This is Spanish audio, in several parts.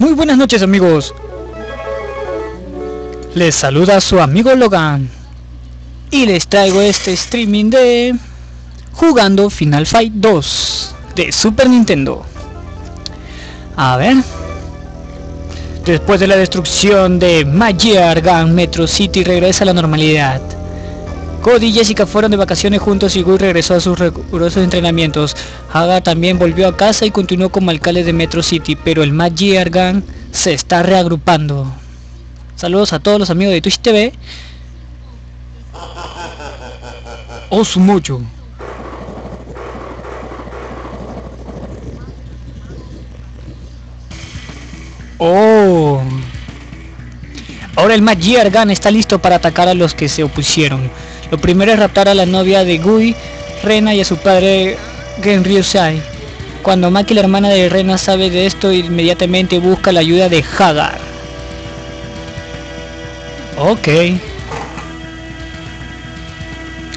Muy buenas noches amigos. Les saluda su amigo Logan. Y les traigo este streaming de jugando Final Fight 2 de Super Nintendo. A ver. Después de la destrucción de Magiar Gang, Metro City regresa a la normalidad. Cody y Jessica fueron de vacaciones juntos y Guy regresó a sus rigurosos entrenamientos. Haga también volvió a casa y continuó como alcalde de Metro City, pero el Magiar Gang se está reagrupando. Saludos a todos los amigos de Twitch TV. Osumocho. Oh. Ahora el Magiar Gun está listo para atacar a los que se opusieron. Lo primero es raptar a la novia de Gui, Rena y a su padre Genryusai. Cuando Maki, la hermana de Rena, sabe de esto, inmediatamente busca la ayuda de Hagar. Ok.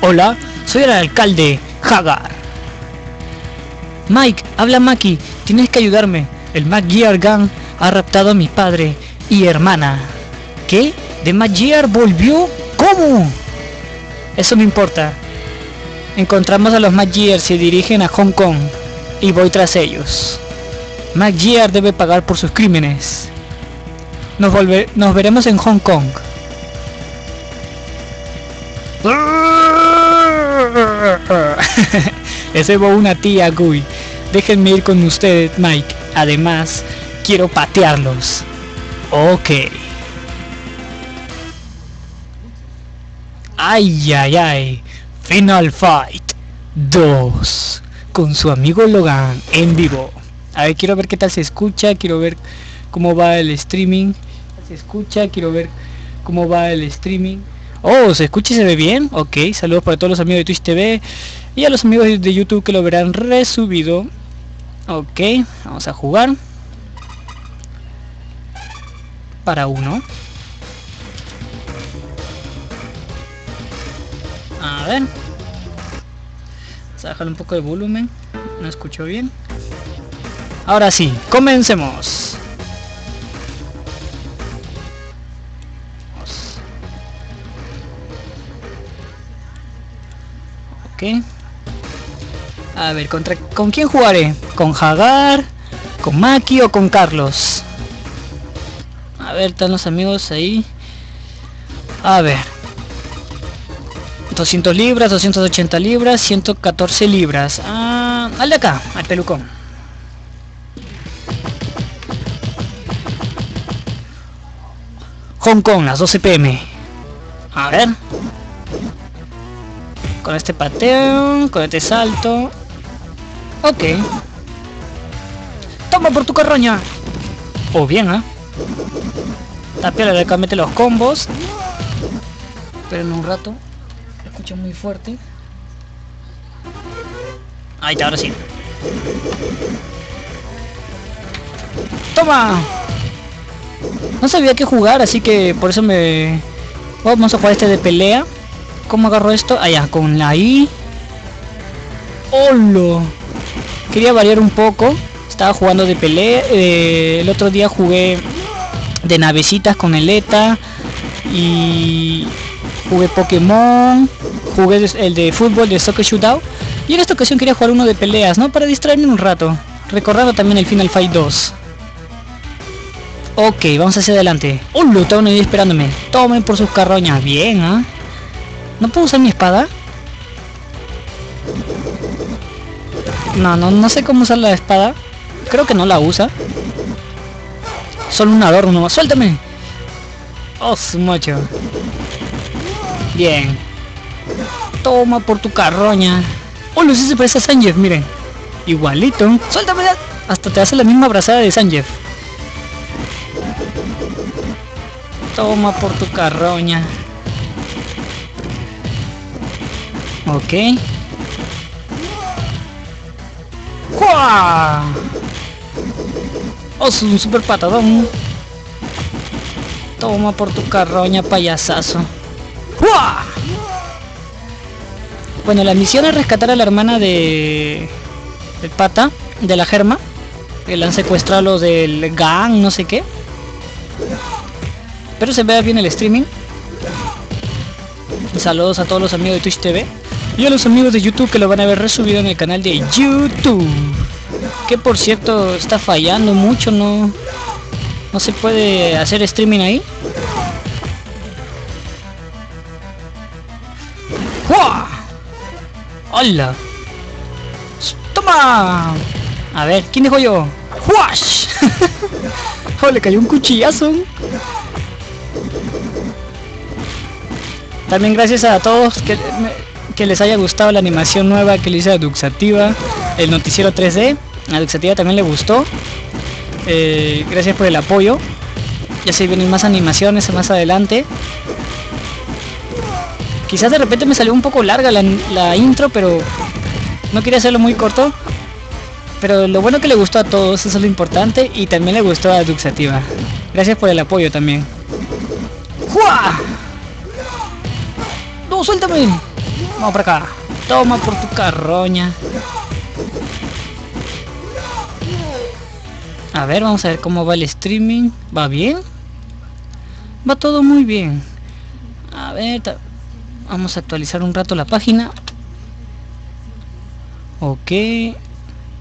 Hola, soy el alcalde, Hagar. Mike, habla Maki, tienes que ayudarme. El Magiar Gang ha raptado a mi padre y hermana. ¿Qué? ¿De Magiar volvió? ¿Cómo? Eso no importa. Encontramos a los Magiar, se dirigen a Hong Kong y voy tras ellos. Magiar debe pagar por sus crímenes. Nos, volver, nos veremos en Hong Kong. Ese fue una tía, Gui. Déjenme ir con ustedes, Mike. Además, quiero patearlos. Ok. Ay, ay, ay. Final Fight 2. Con su amigo Logan en vivo. A ver, quiero ver qué tal se escucha. Quiero ver cómo va el streaming. Se escucha, quiero ver cómo va el streaming. Oh, ¿se escucha y se ve bien? Ok, saludos para todos los amigos de Twitch TV y a los amigos de YouTube que lo verán resubido. Ok, vamos a jugar. Para uno. A ver. Vamos a dejar un poco de volumen. No escucho bien. Ahora sí, comencemos. Ok. A ver, ¿contra, ¿con quién jugaré? ¿Con Hagar? ¿Con Maki o con Carlos? A ver, están los amigos ahí. A ver. 200 libras, 280 libras, 114 libras. Ah, al de acá, al pelucón. Hong Kong, las 12 pm. A ver. Con este pateo, con este salto. Ok. Toma por tu carroña. O bien, ¿eh? Tapia de acá mete los combos. Esperen un rato. Escucho muy fuerte. Ahí está, ahora sí. ¡Toma! No sabía qué jugar, así que por eso me... Vamos a jugar este de pelea. ¿Cómo agarro esto? Allá, con la I. ¡Holo! Quería variar un poco. Estaba jugando de pelea. Eh, el otro día jugué de navecitas con el ETA. Y jugué Pokémon. Jugué el de fútbol de Soccer Shootout. Y en esta ocasión quería jugar uno de peleas, ¿no? Para distraerme un rato. Recordando también el Final Fight 2. Ok, vamos hacia adelante. ¡Holo! Estaban ahí esperándome. Tomen por sus carroñas. Bien, ¿ah? ¿No puedo usar mi espada? No, no, no sé cómo usar la espada. Creo que no la usa. Solo un adorno nomás. ¡Suéltame! ¡Oh, su macho! Bien. Toma por tu carroña. ¡Oh, lo se parece a Sanjeev! Miren. Igualito. ¡Suéltame! Hasta te hace la misma abrazada de Sanjeev. Toma por tu carroña. Ok. ¡Jua! ¡Oh, es un super patadón! Toma por tu carroña, payasazo. ¡Jua! Bueno, la misión es rescatar a la hermana de... El pata, de la germa. Que le han secuestrado los del gang, no sé qué. Pero se vea bien el streaming. Saludos a todos los amigos de Twitch TV. Y a los amigos de YouTube que lo van a ver resubido en el canal de YouTube. Que por cierto está fallando mucho, no, no se puede hacer streaming ahí. ¡Hola! ¡Toma! A ver, ¿quién dijo yo? ¡Juash! ¡Oh, le cayó un cuchillazo! También gracias a todos que, que les haya gustado la animación nueva que le hice a Duxativa, el noticiero 3D. A Duxativa también le gustó. Eh, gracias por el apoyo. Ya se vienen más animaciones más adelante. Quizás de repente me salió un poco larga la, intro, pero no quería hacerlo muy corto. Pero lo bueno que le gustó a todos, eso es lo importante. Y también le gustó a Duxativa. Gracias por el apoyo también. ¡Jua! ¡No, suéltame! Vamos para acá. Toma por tu carroña. A ver, vamos a ver cómo va el streaming. ¿Va bien? Va todo muy bien. A ver, vamos a actualizar un rato la página. Ok.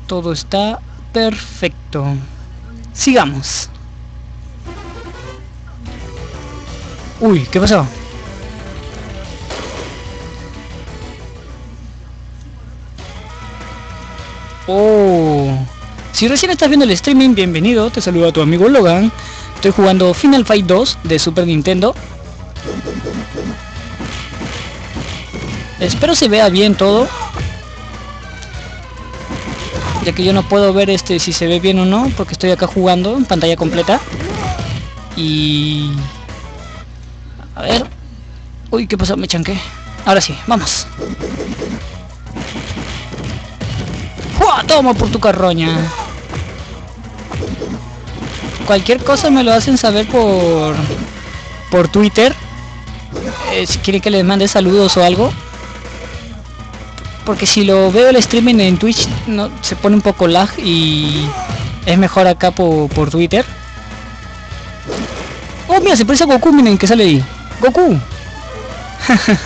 Todo está perfecto. Sigamos. Uy, ¿qué pasó? Oh. Si recién estás viendo el streaming, bienvenido. Te saluda tu amigo Logan. Estoy jugando Final Fight 2 de Super Nintendo. Espero se vea bien todo. Ya que yo no puedo ver este si se ve bien o no, porque estoy acá jugando en pantalla completa. Y... A ver. Uy, ¿qué pasó? Me chanqué. Ahora sí, vamos. ¡Jua! Toma por tu carroña. Cualquier cosa me lo hacen saber por por Twitter. Eh, si quieren que les mande saludos o algo. Porque si lo veo el streaming en Twitch no se pone un poco lag y es mejor acá por, Twitter. Oh mira, se parece a Goku, miren que sale ahí. Goku.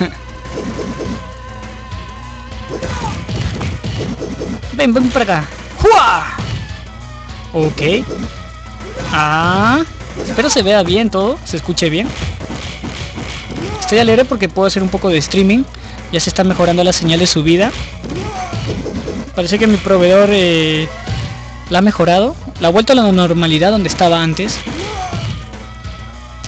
ven, ven para acá. ¡Jua! Ok. Ah. Espero se vea bien todo, se escuche bien. Estoy alegre porque puedo hacer un poco de streaming. Ya se está mejorando la señal de subida. Parece que mi proveedor eh, la ha mejorado. La ha vuelto a la normalidad donde estaba antes.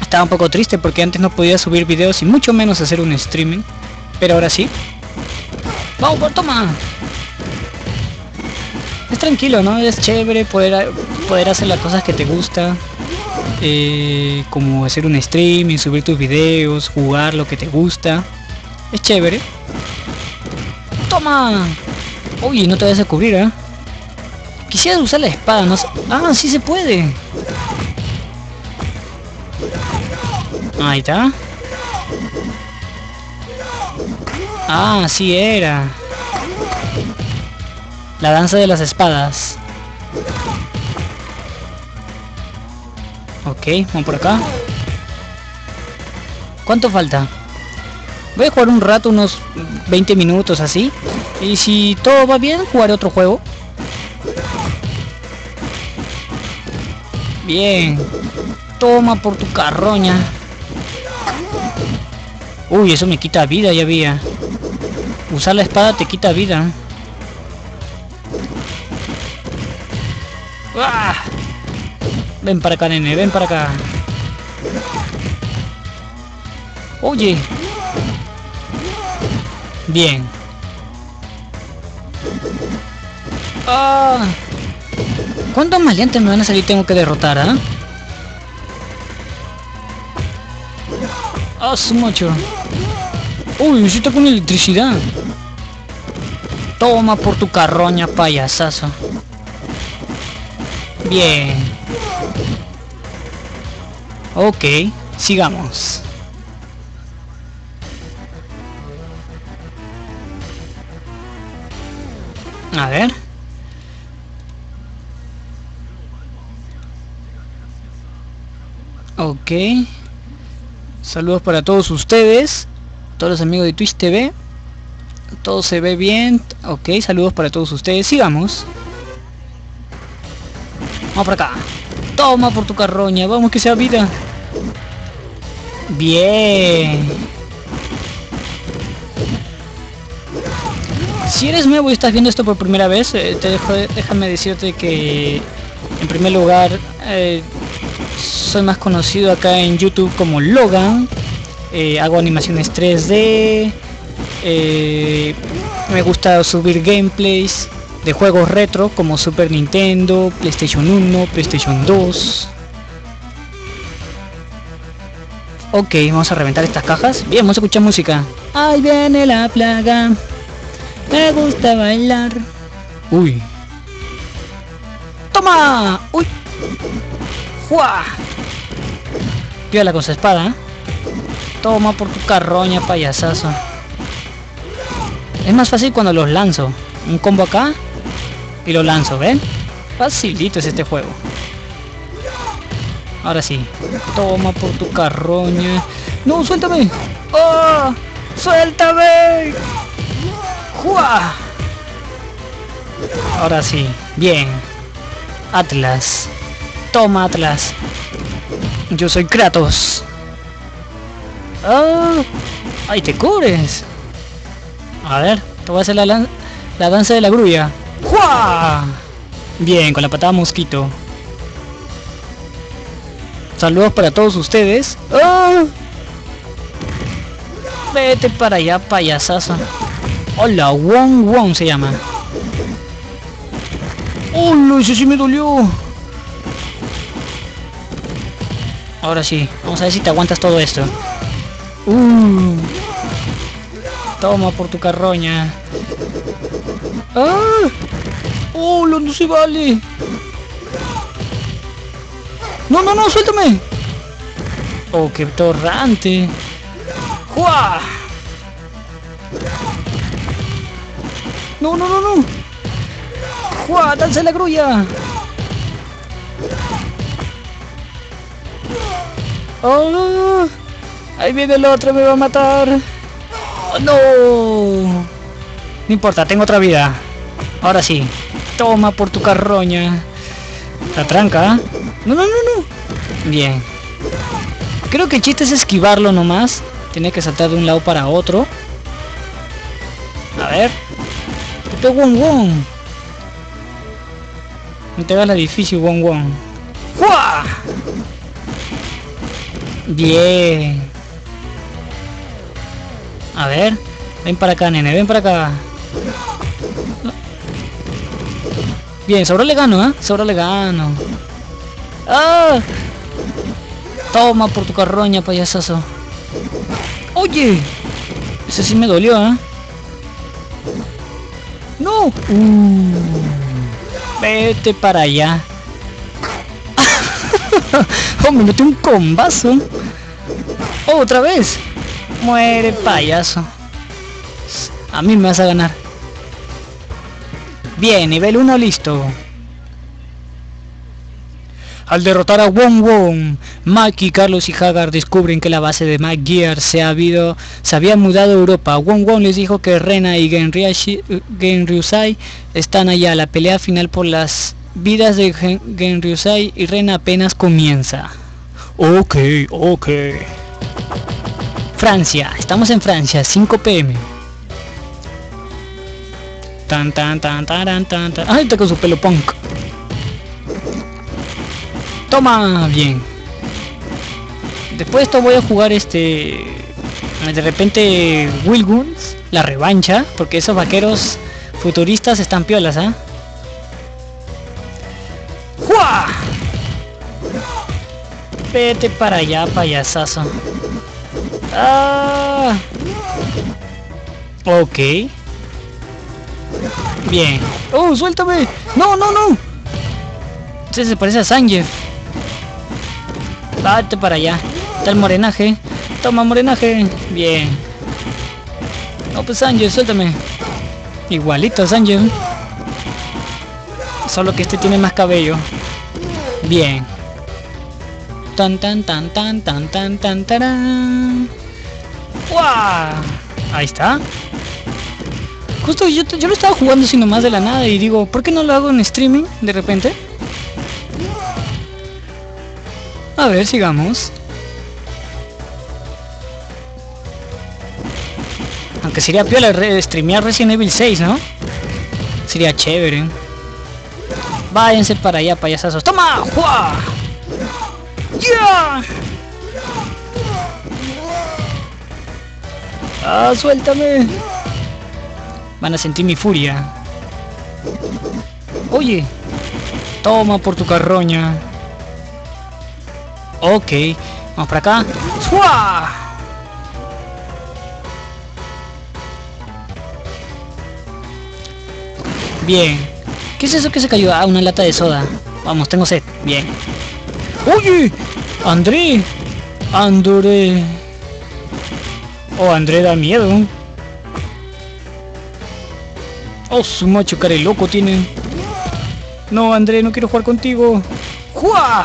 Estaba un poco triste porque antes no podía subir videos y mucho menos hacer un streaming. Pero ahora sí. ¡Vamos, toma! Es tranquilo, ¿no? Es chévere poder, poder hacer las cosas que te gusta. Eh, como hacer un stream y subir tus videos, jugar lo que te gusta. Es chévere. ¡Toma! Uy, no te vas a cubrir, ¿eh? Quisiera usar la espada, no sé. Ah, sí se puede. Ahí está. Ah, sí era. La danza de las espadas. Ok, vamos por acá. ¿Cuánto falta? Voy a jugar un rato, unos 20 minutos así. Y si todo va bien, jugaré otro juego. Bien. Toma por tu carroña. Uy, eso me quita vida, ya había. Usar la espada te quita vida. ¡Ah! Ven para acá, nene, ven para acá. Oye. Bien. Ah. ¿Cuántos maleantes me van a salir tengo que derrotar, ah? Ah, su macho. Uy, está con electricidad. Toma por tu carroña, payasazo. Bien. Ok, sigamos. A ver. Ok. Saludos para todos ustedes. Todos los amigos de Twitch TV. Todo se ve bien. Ok, saludos para todos ustedes. Sigamos. Vamos por acá. Toma por tu carroña. Vamos que sea vida. Bien. Si eres nuevo y estás viendo esto por primera vez, eh, te dejo, déjame decirte que en primer lugar eh, soy más conocido acá en YouTube como Logan. Eh, hago animaciones 3D. me gusta subir gameplays de juegos retro como Super Nintendo, PlayStation 1, PlayStation 2. Ok, vamos a reventar estas cajas. Bien, vamos a escuchar música. Ahí viene la plaga. Me gusta bailar. Uy. ¡Toma! ¡Uy! ¡Jua! Piola con su espada. Toma por tu carroña, payasazo. Es más fácil cuando los lanzo. Un combo acá y lo lanzo, ¿ven? Facilito es este juego. Ahora sí. Toma por tu carroña. ¡No, suéltame! ¡Oh! ¡Suéltame! ¡Jua! Ahora sí. Bien. Atlas. Toma, Atlas. Yo soy Kratos. ¡Ay, te cubres! A ver, te voy a hacer la, la danza de la grulla. ¡Jua! Bien, con la patada mosquito. Saludos para todos ustedes. ¡Ah! Vete para allá, payasazo. Hola, Wong Wong se llama. ¡Hola! Ese sí me dolió. Ahora sí, vamos a ver si te aguantas todo esto. Uh. Toma por tu carroña. ¡Ah! ¡Oh, no se vale! ¡No, no, no! ¡Suéltame! ¡Oh, qué torrante! ¡Jua! ¡No, no, no, no! ¡Jua! ¡Danza la grulla! ¡Oh! ¡Ahí viene el otro! ¡Me va a matar! ¡Oh, ¡No! No importa, tengo otra vida. Ahora sí. Toma por tu carroña. La tranca. ¿eh? No, no, no, no. Bien. Creo que el chiste es esquivarlo nomás. Tiene que saltar de un lado para otro. A ver. Te Wong Wong. No te hagas la difícil, Wong Wong. ¡Fua! Bien. A ver. Ven para acá, nene. Ven para acá. Bien, sobra le gano, ¿eh? Sobra le gano. ¡Ah! Toma por tu carroña, payasazo. ¡Oye! Ese sí me dolió, ¿eh? Uh, vete para allá. ¡Oh, me metí un combazo! ¡Oh, otra vez! Muere, payaso. A mí me vas a ganar. Bien, nivel 1 listo. Al derrotar a Wong Wong, Maki, Carlos y Hagar descubren que la base de McGear se, ha habido, se había mudado a Europa. Wong Wong les dijo que Rena y Genryusai están allá. La pelea final por las vidas de Genryusai y Rena apenas comienza. Ok, ok. Francia, estamos en Francia, 5 pm. Tan tan tan tan tan tan. Ay, está con su pelo punk. Toma, bien. Después de esto voy a jugar este de repente Will Guns, la revancha, porque esos vaqueros futuristas están piolas, ¿eh? ¡Jua! Vete para allá, payasazo. Ah. Ok. Bien. ¡Oh, suéltame! ¡No, no, no! Este se parece a Sanjeev. Para allá. Está el morenaje. Toma morenaje. Bien. No, pues Sanjeev, suéltame. Igualito Sanjeev. Solo que este tiene más cabello. Bien. Tan tan tan tan tan tan tan tan. ¡Guau! Ahí está. Justo yo, yo lo estaba jugando así nomás de la nada y digo, ¿por qué no lo hago en streaming de repente? A ver, sigamos. Aunque sería piola re streamear Resident Evil 6, ¿no? Sería chévere. Váyanse para allá, payasazos. ¡Toma! ¡Jua! ¡Ya! ¡Ah, suéltame! Van a sentir mi furia. Oye, toma por tu carroña. Ok, vamos para acá. ¡Sua! Bien. ¿Qué es eso que se cayó? Ah, una lata de soda. Vamos, tengo sed. Bien. ¡Oye! ¡André! ¡André! Oh, André da miedo. Oh, su macho care loco tiene. No, André, no quiero jugar contigo. ¡Jua!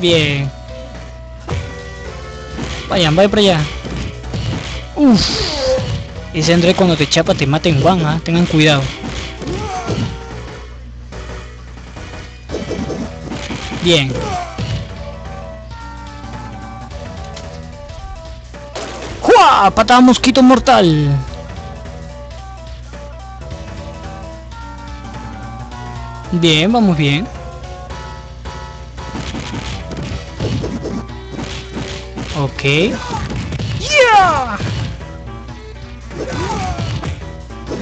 Bien. Vayan, vaya para allá. Uf. Ese André cuando te chapa te mata en Juan, ¿ah? Tengan cuidado. Bien. ¡Jua! Patada mosquito mortal. Bien, vamos bien. Ok. ¡Yeah!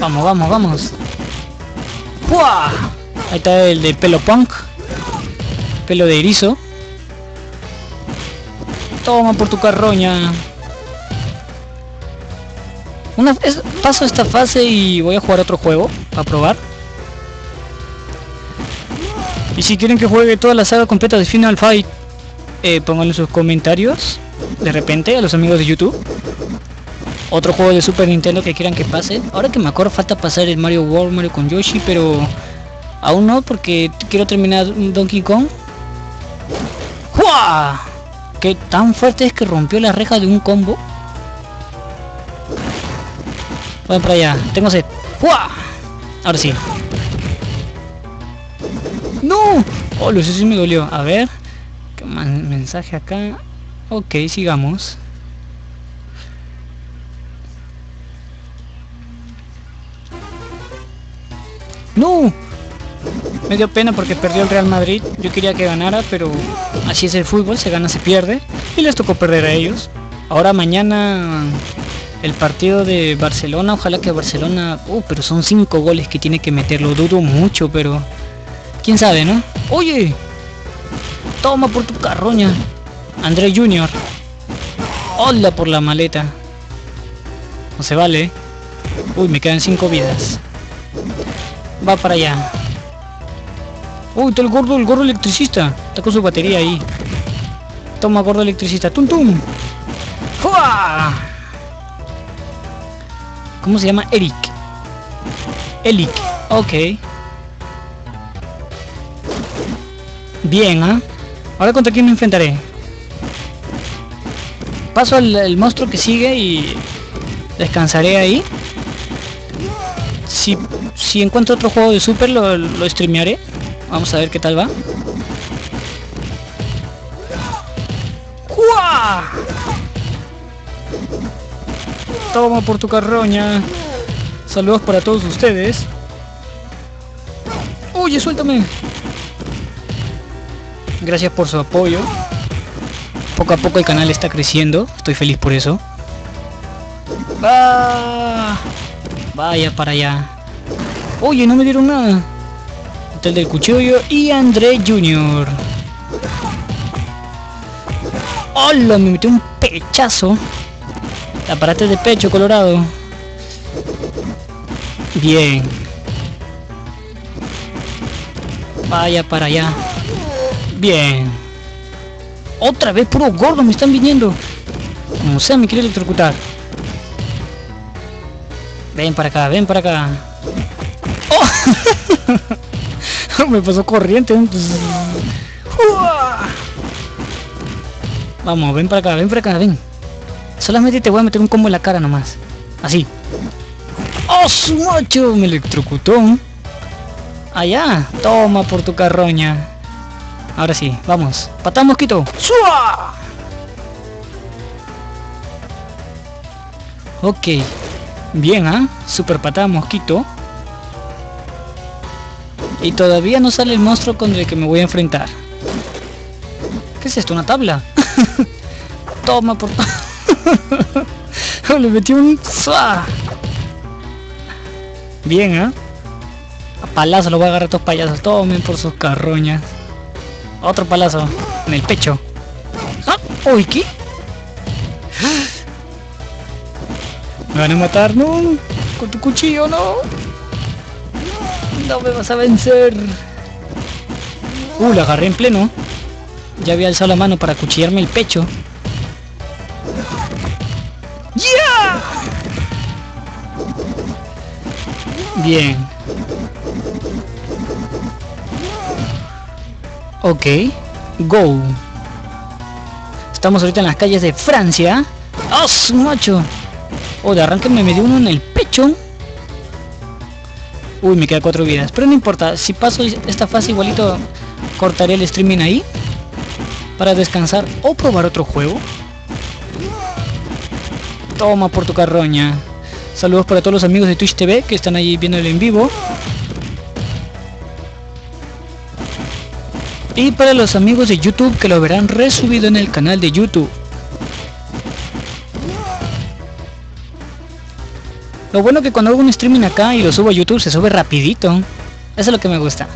Vamos, vamos, vamos. ¡Pua! Ahí está el de pelo punk. Pelo de erizo. Toma por tu carroña. Una, es, paso esta fase y voy a jugar otro juego a probar. Y si quieren que juegue toda la saga completa de Final Fight, eh, pónganlo en sus comentarios. De repente, a los amigos de YouTube. Otro juego de Super Nintendo que quieran que pase. Ahora que me acuerdo, falta pasar el Mario World, Mario con Yoshi, pero aún no, porque quiero terminar Donkey Kong. ¡Jua! Que tan fuerte es que rompió la reja de un combo. Voy para allá, tengo sed. ¡Jua! Ahora sí. ¡No! Oh, lo si me dolió. A ver. ¿Qué mensaje acá? Ok, sigamos. ¡No! Me dio pena porque perdió el Real Madrid. Yo quería que ganara, pero así es el fútbol, se gana, se pierde. Y les tocó perder a ellos. Ahora mañana el partido de Barcelona, ojalá que Barcelona... Uh, pero son cinco goles que tiene que meterlo. Dudo mucho, pero... ¿Quién sabe, no? ¡Oye! Toma por tu carroña. André Junior. Hola por la maleta. No se vale. Uy, me quedan cinco vidas. Va para allá. Uy, está el gordo, el gordo electricista. Está con su batería ahí. Toma, gordo electricista. ¡Tum, tum! ¡Fua! ¿Cómo se llama? Eric. Eric. Ok. Bien, ¿ah? Ahora contra quién me enfrentaré. Paso al, monstruo que sigue y descansaré ahí. Si, si encuentro otro juego de Super lo, lo streamearé. Vamos a ver qué tal va. ¡Jua! Toma por tu carroña. Saludos para todos ustedes. Oye, suéltame. Gracias por su apoyo. Poco a poco el canal está creciendo. Estoy feliz por eso. ¡Ah! Vaya para allá. Oye, no me dieron nada. Hotel del Cuchillo y André Junior. ¡Hola! Me metió un pechazo. Aparato de pecho colorado. Bien. Vaya para allá. Bien. Otra vez puro gordo me están viniendo. Como sea me quiere electrocutar. Ven para acá, ven para acá. ¡Oh! me pasó corriente. Vamos, ven para acá, ven para acá, ven. Solamente te voy a meter un combo en la cara nomás. Así. ¡Oh, su macho! Me electrocutó. Allá. Toma por tu carroña. Ahora sí, vamos. Patá mosquito. ¡Sua! Ok. Bien, ¿ah? Super patada mosquito. Y todavía no sale el monstruo con el que me voy a enfrentar. ¿Qué es esto? ¿Una tabla? Toma por... Le metí un... Bien, ¿eh? A palazo lo voy a agarrar a estos payasos. Tomen por sus carroñas. Otro palazo. En el pecho. ¡Ah! ¡Uy, qué! Me van a matar, no. Con tu cuchillo, no. No me vas a vencer. Uh, la agarré en pleno. Ya había alzado la mano para cuchillarme el pecho. ¡Ya! Bien. Ok. Go. Estamos ahorita en las calles de Francia. ¡Oh, su macho! Oh, de arranque me dio uno en el pecho. Uy, me queda cuatro vidas. Pero no importa. Si paso esta fase igualito, cortaré el streaming ahí. Para descansar o probar otro juego. Toma por tu carroña. Saludos para todos los amigos de Twitch TV que están ahí viendo el en vivo. Y para los amigos de YouTube que lo verán resubido en el canal de YouTube. Lo bueno que cuando hago un streaming acá y lo subo a YouTube se sube rapidito. Eso es lo que me gusta.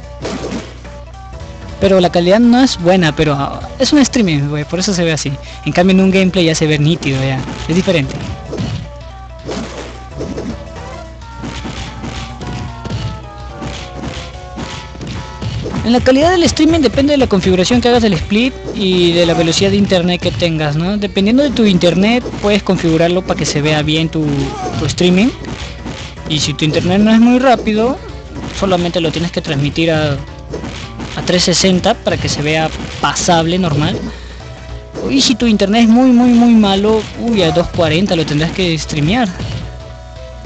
Pero la calidad no es buena, pero ah, es un streaming, güey, por eso se ve así. En cambio en un gameplay ya se ve nítido, ya. Es diferente. En la calidad del streaming depende de la configuración que hagas del split y de la velocidad de internet que tengas, ¿no? Dependiendo de tu internet puedes configurarlo para que se vea bien tu, streaming. Y si tu internet no es muy rápido, solamente lo tienes que transmitir a, a 360 para que se vea pasable, normal. Y si tu internet es muy muy muy malo, uy, a 240 lo tendrás que streamear.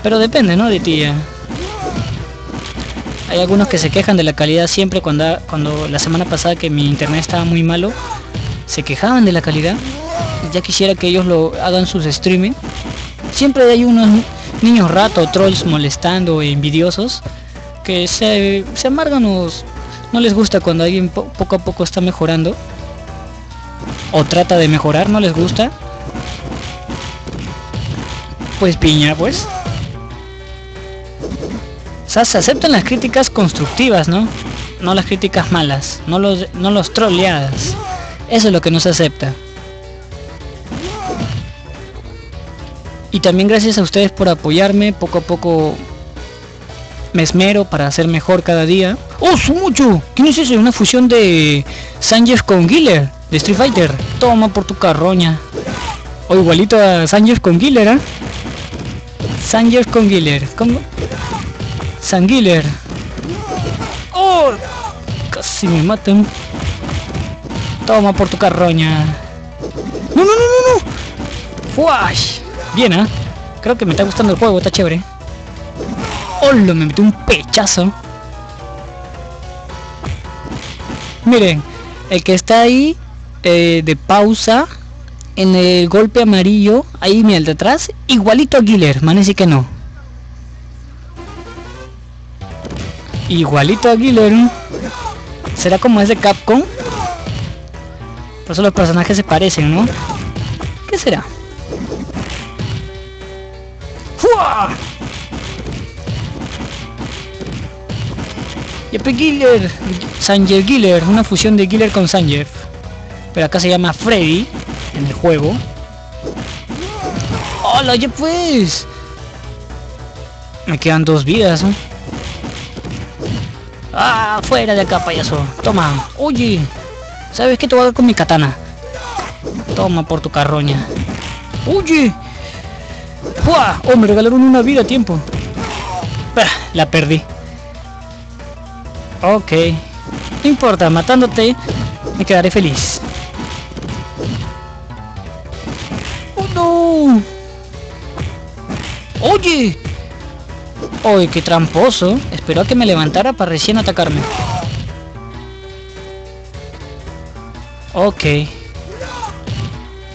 Pero depende, ¿no? De ti ya. Hay algunos que se quejan de la calidad siempre cuando, cuando la semana pasada que mi internet estaba muy malo, se quejaban de la calidad. Ya quisiera que ellos lo hagan sus streaming. Siempre hay unos niños rato, trolls molestando envidiosos que se, se amargan o no les gusta cuando alguien poco a poco está mejorando o trata de mejorar, no les gusta. Pues piña, pues. Se aceptan las críticas constructivas, ¿no? No las críticas malas, no los, no los troleadas. Eso es lo que no se acepta. Y también gracias a ustedes por apoyarme, poco a poco me esmero para hacer mejor cada día. ¡Oh, su mucho! ¿Quién es ese? Una fusión de Sanjeev con Giller, de Street Fighter. Toma por tu carroña. O igualito a Sanjeev con Giller, ¿eh? Sanjeev con Giller. ¿Cómo? Sanguiller. ¡Oh! Casi me matan. Toma por tu carroña. ¡No, no, no, no, no! ¡Fuash! Bien, ¿eh? Creo que me está gustando el juego, está chévere. ¡Hola! Me metí un pechazo. Miren, el que está ahí eh, de pausa en el golpe amarillo, ahí mira el de atrás, igualito a Giller, man, que no. Igualito a Guillermo. ¿Será como es de Capcom? Por eso los personajes se parecen, ¿no? ¿Qué será? ¡Fua! Giller, Sanger Giller, una fusión de Giller con Sanger. Pero acá se llama Freddy en el juego. ¡Hola, ya pues! Me quedan dos vidas, ¿no? ¡Ah! ¡Fuera de acá, payaso! ¡Toma! ¡Oye! ¿Sabes qué te voy a dar con mi katana? Toma por tu carroña. ¡Oye! ¡Fua! ¡Oh! Me regalaron una vida a tiempo. Bah, la perdí. Ok. No importa, matándote me quedaré feliz. ¡Oh no! ¡Oye! ¡Oye, qué tramposo! Esperó a que me levantara para recién atacarme. Ok. Te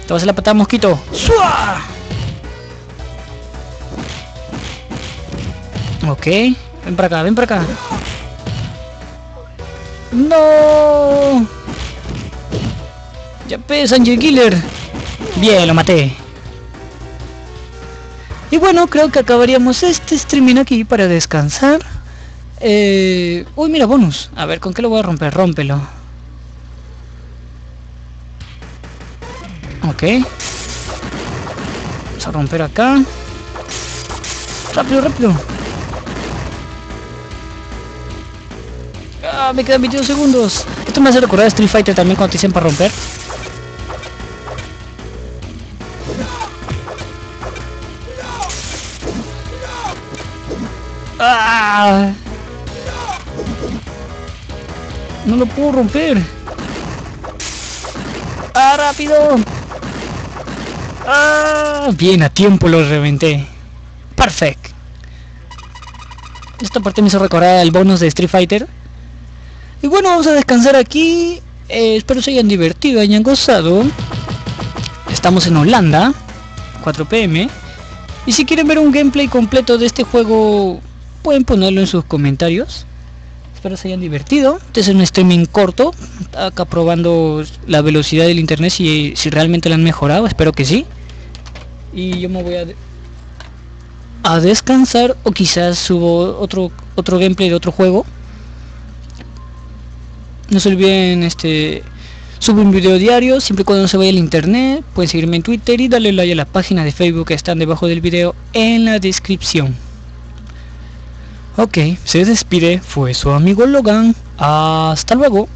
vas a hacer la patada mosquito. ¡Sua! Ok. Ven para acá, ven para acá. ¡No! Ya pesa, Angel Killer. Bien, lo maté. Y bueno, creo que acabaríamos este streaming aquí para descansar. Eh... Uy, mira, bonus. A ver, ¿con qué lo voy a romper? Rómpelo. Ok. Vamos a romper acá. Rápido, rápido. Ah, me quedan 22 segundos. Esto me hace recordar Street Fighter también cuando te dicen para romper. ¡Ah! No lo puedo romper. ¡Ah, rápido! ¡Ah! Bien, a tiempo lo reventé. Perfect. Esta parte me hizo recordar el bonus de Street Fighter. Y bueno, vamos a descansar aquí. Eh, espero se hayan divertido, hayan gozado. Estamos en Holanda, 4 pm. Y si quieren ver un gameplay completo de este juego pueden ponerlo en sus comentarios. Espero se hayan divertido. Este es un streaming corto, acá probando la velocidad del internet si, si realmente lo han mejorado, espero que sí. Y yo me voy a, descansar o quizás subo otro otro gameplay de otro juego. No se olviden este subo un video diario siempre y cuando se vaya el internet. Pueden seguirme en Twitter y darle like a la página de Facebook que están debajo del video en la descripción. Ok, se despide, fue su amigo Logan. Hasta luego.